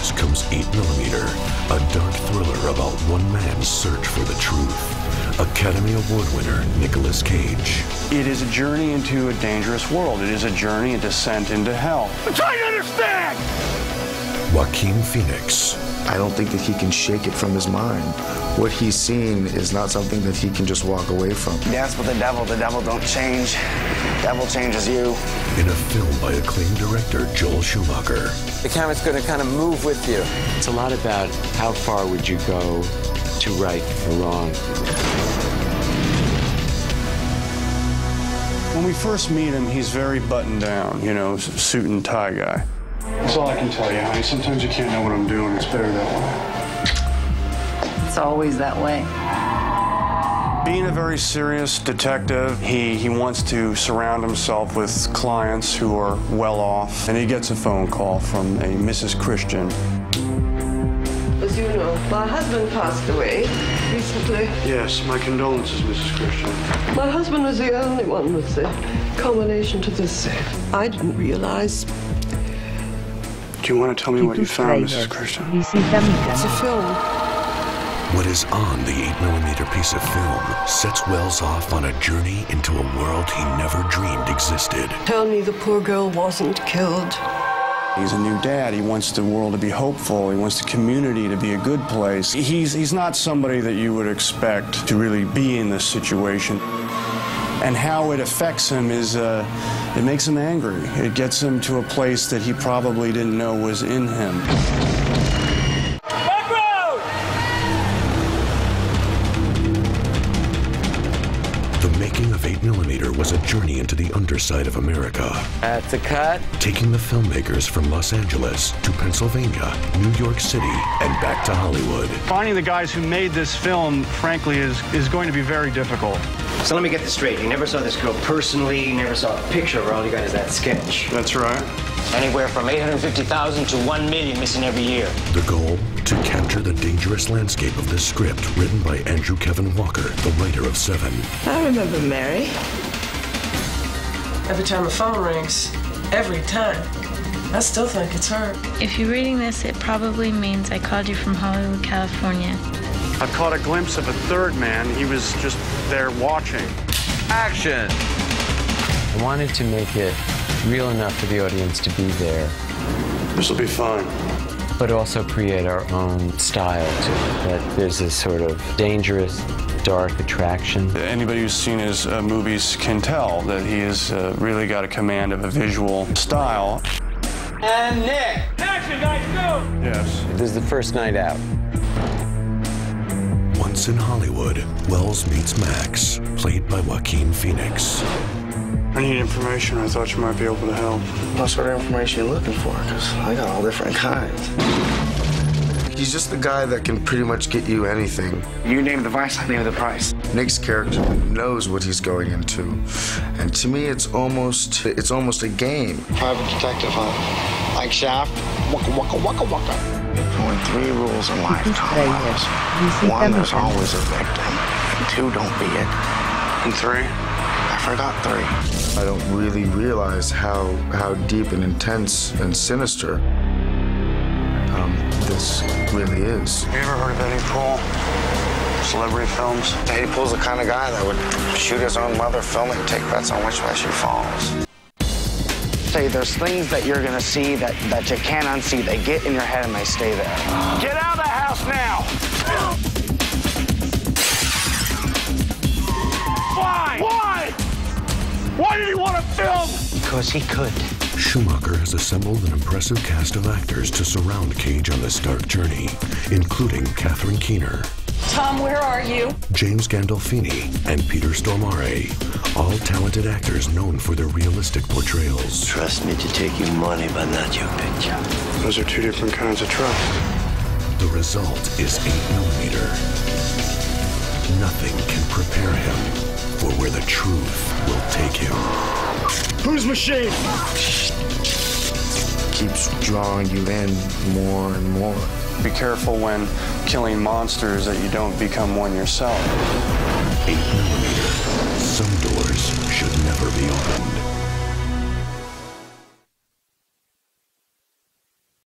theaters comes 8mm, a dark thriller about one man's search for the truth. Academy Award winner Nicolas Cage. It is a journey into a dangerous world. It is a journey, a descent into hell. I'm trying to understand! Joaquin Phoenix. I don't think that he can shake it from his mind. What he's seen is not something that he can just walk away from. Dance with the devil, the devil don't change. Devil changes you. In a film by acclaimed director Joel Schumacher. The camera's going to kind of move with you. It's a lot about how far would you go to right or wrong. When we first meet him, he's very buttoned down, you know, suit and tie guy. That's all I can tell you, honey. Sometimes you can't know what I'm doing. It's better that way. It's always that way. Being a very serious detective, he, he wants to surround himself with clients who are well off, and he gets a phone call from a Mrs. Christian. As you know, my husband passed away recently. Yes, my condolences, Mrs. Christian. My husband was the only one with the culmination to this. I didn't realize do you want to tell me what you found, Mrs. Christian? It's a film. What is on the 8mm piece of film sets Welles off on a journey into a world he never dreamed existed. Tell me the poor girl wasn't killed. He's a new dad. He wants the world to be hopeful. He wants the community to be a good place. He's, he's not somebody that you would expect to really be in this situation. And how it affects him is uh, it makes him angry. It gets him to a place that he probably didn't know was in him. Back! The making of 8mm was a journey into the underside of America. That's a cut. Taking the filmmakers from Los Angeles to Pennsylvania, New York City, and back to Hollywood. Finding the guys who made this film, frankly, is, is going to be very difficult. So let me get this straight. You never saw this girl personally, you never saw a picture of her, all you got is that sketch. That's right. Anywhere from 850,000 to 1 million missing every year. The goal? To capture the dangerous landscape of this script written by Andrew Kevin Walker, the writer of Seven. I remember Mary. Every time the phone rings, every time, I still think it's her. If you're reading this, it probably means I called you from Hollywood, California. I caught a glimpse of a third man. He was just there watching. Action! I wanted to make it real enough for the audience to be there. This will be fun. But also create our own style to it. That there's this sort of dangerous, dark attraction. Anybody who's seen his uh, movies can tell that he has uh, really got a command of a visual style. And Nick! Action, guys, go! Yes. This is the first night out. Once in Hollywood, Welles meets Max, played by Joaquin Phoenix. I need information. I thought you might be able to help. What sort of information you looking for? Because I got all different kinds. He's just the guy that can pretty much get you anything. You name the vice, I name the price. Nick's character knows what he's going into. And to me, it's almost it's almost a game. Private detective hunt. Like Shaft. Waka, waka, waka, waka. Only three rules in life, Tom One, there's always a victim. And two, don't be it. And three? I forgot three. I don't really realize how how deep and intense and sinister um, this really is. Have you ever heard of Eddie Poole? Celebrity films? Eddie Poole's the kind of guy that would shoot his own mother, film it, and take bets on which way she falls say there's things that you're gonna see that, that you can't unsee. They get in your head and they stay there. Get out of the house now! Why? Why? Why did he want to film? Because he could. Schumacher has assembled an impressive cast of actors to surround Cage on this dark journey, including Catherine Keener. Tom, where are you? James Gandolfini and Peter Stormare, all talented actors known for their realistic portrayals. Trust me to take your money, but not your picture. Those are two different kinds of trust. The result is 8mm. Nothing can prepare him for where the truth will take him. Who's machine? Keeps drawing you in more and more. Be careful when killing monsters that you don't become one yourself. 8 millimeter. Some doors should never be opened.